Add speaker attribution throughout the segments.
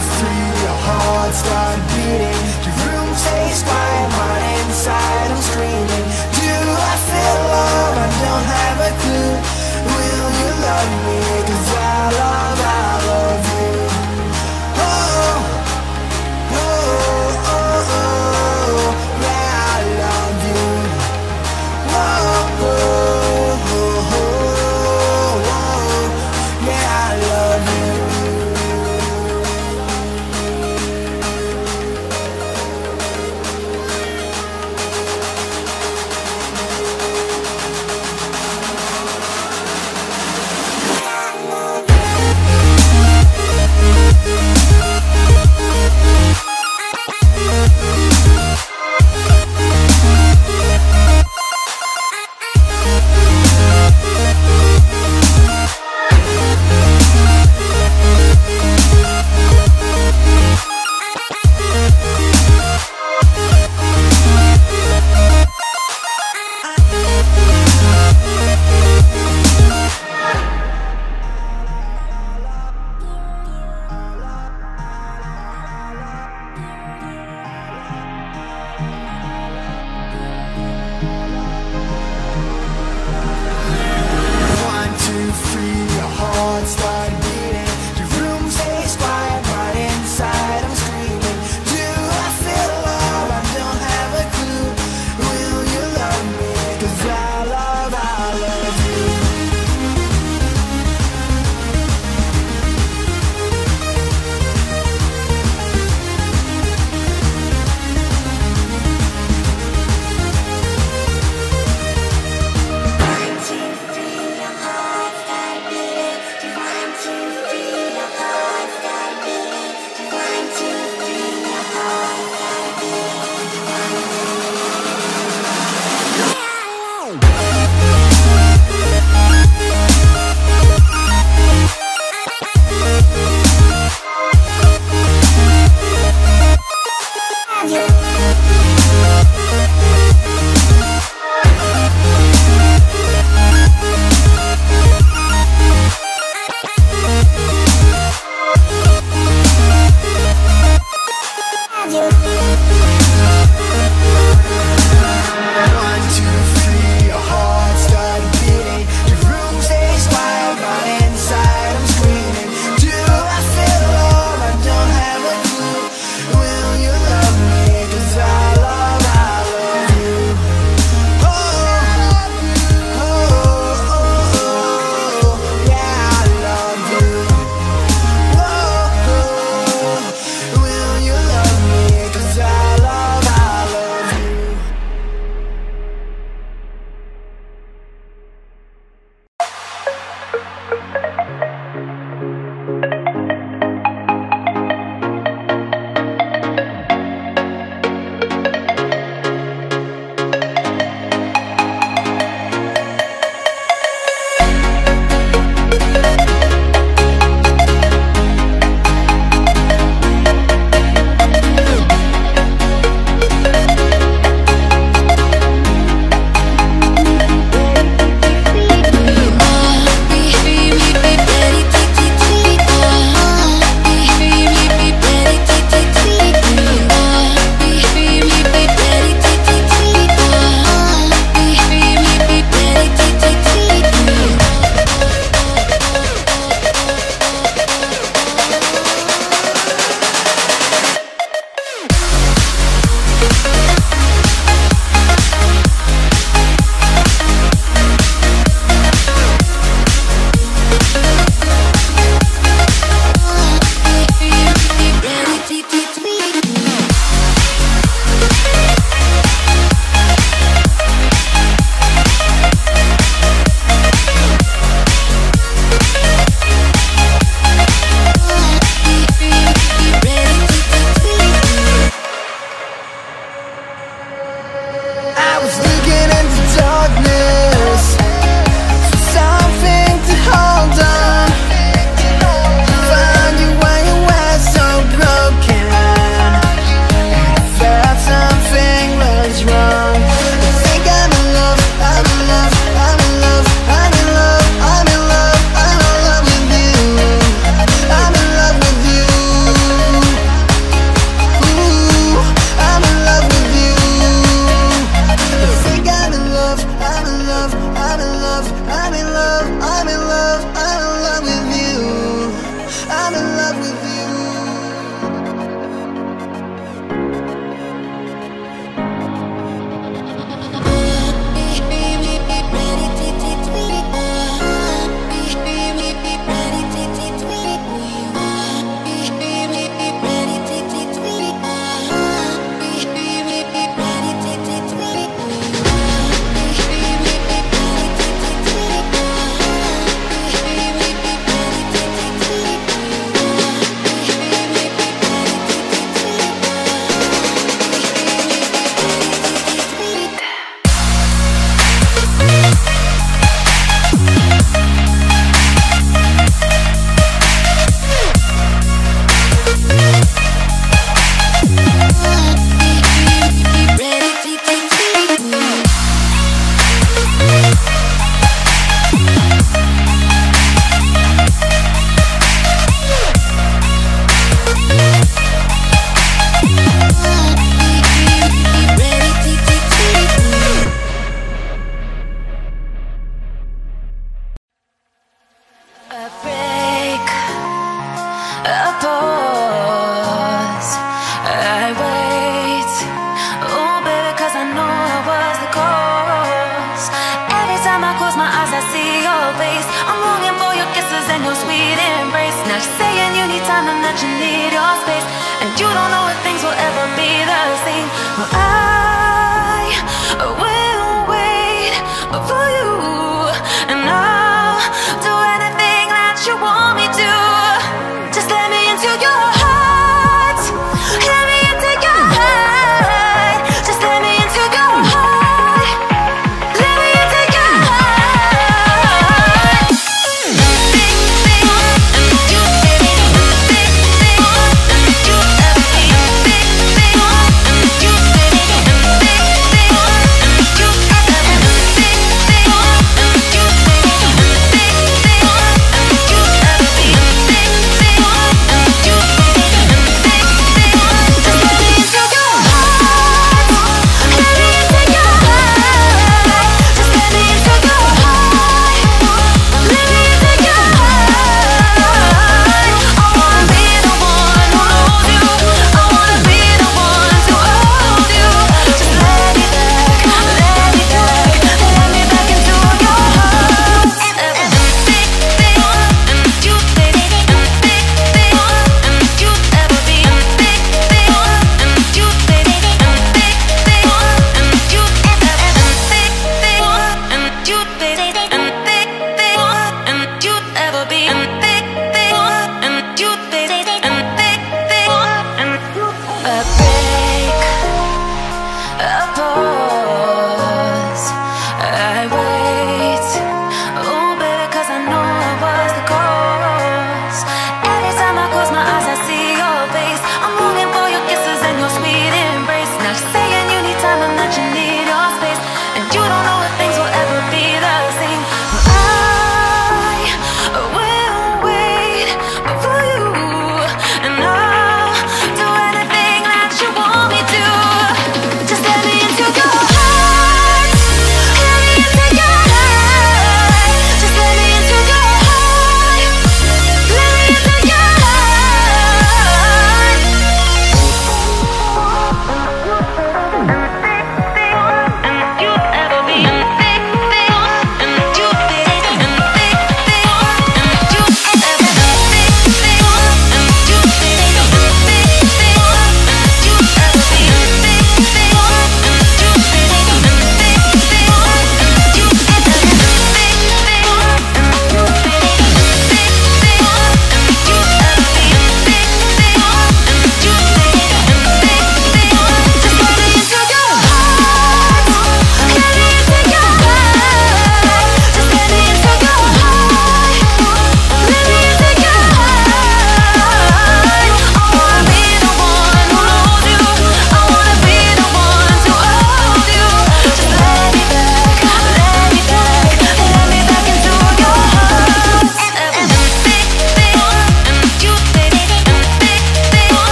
Speaker 1: three,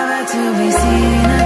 Speaker 2: never to be seen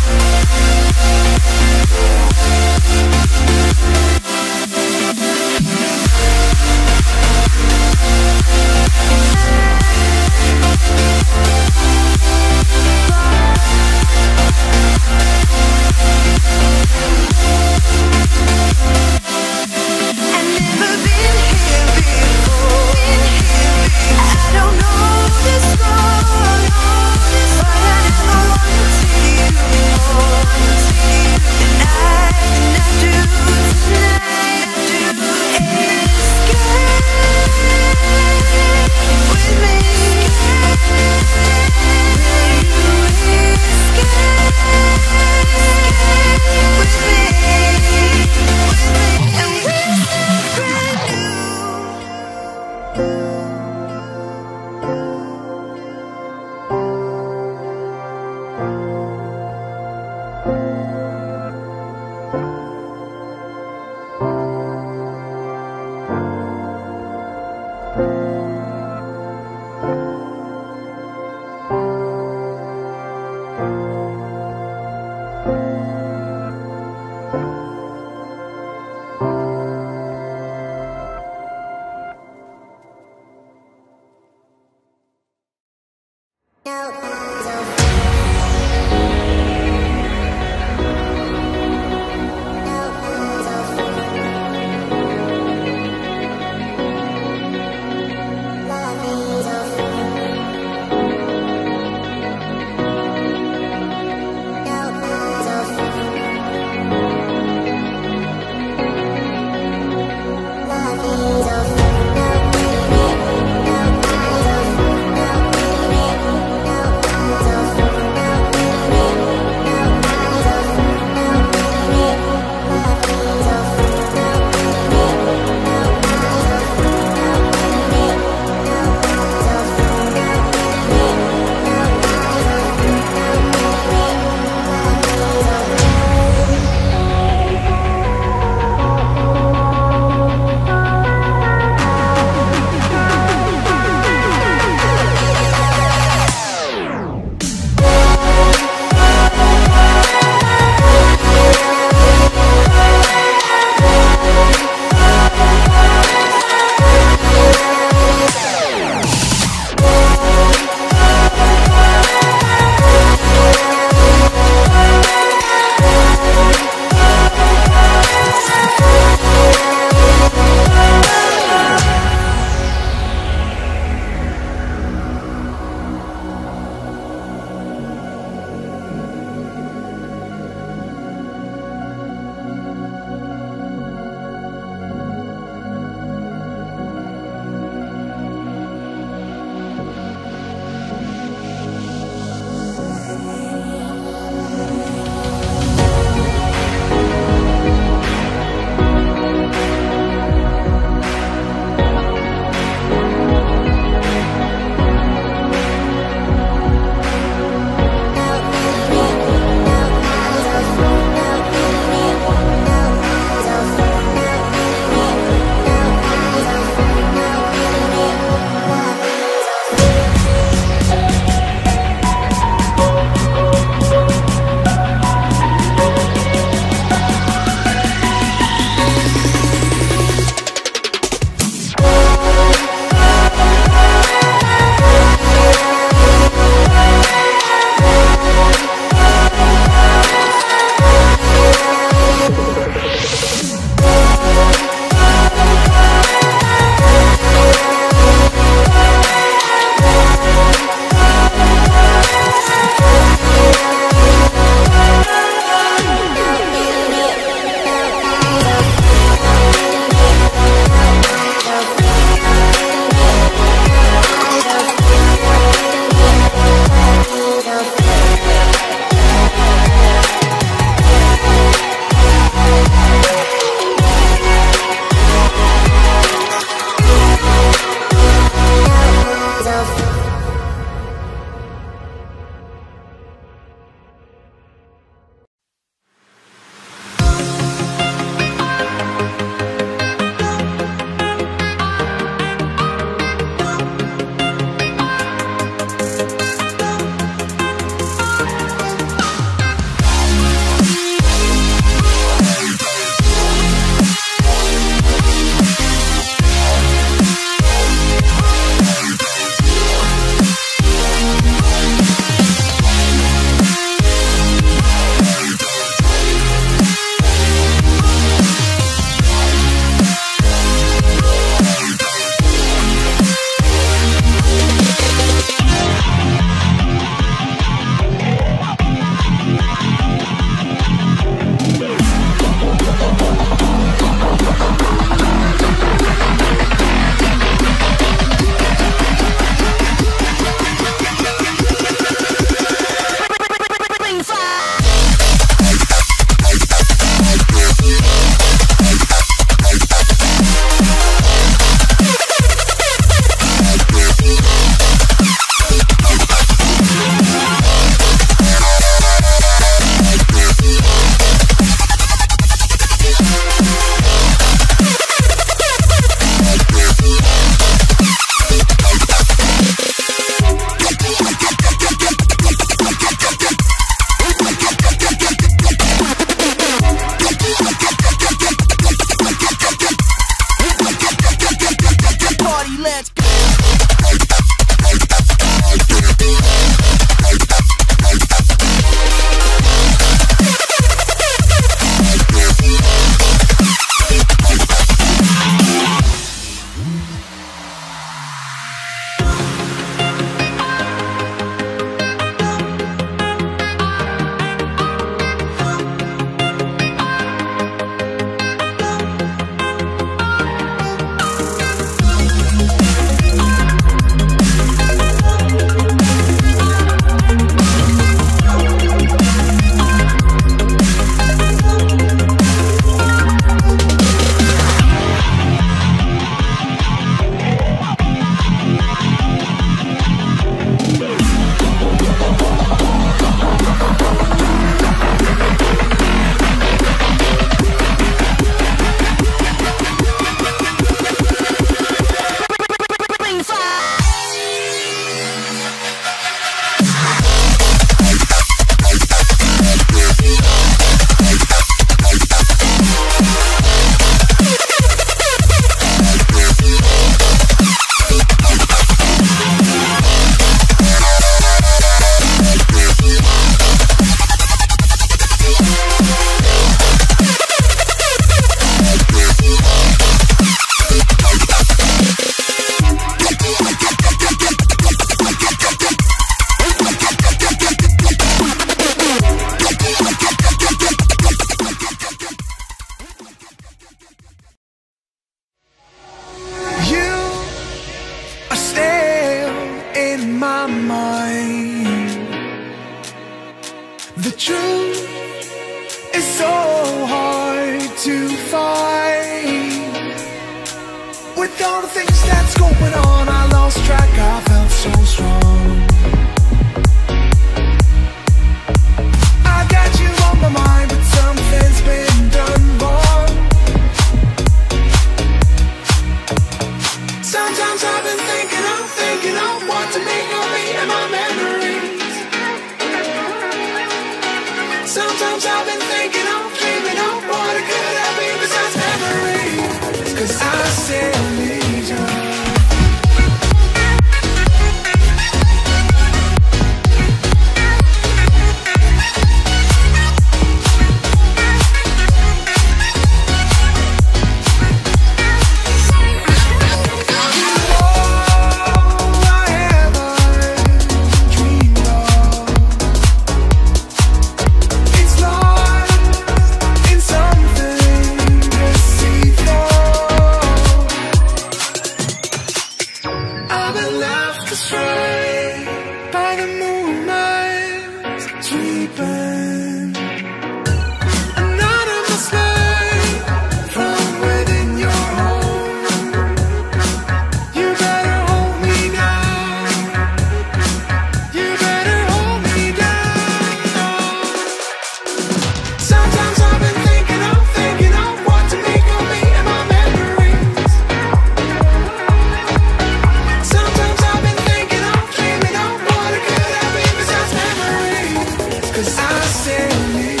Speaker 1: I said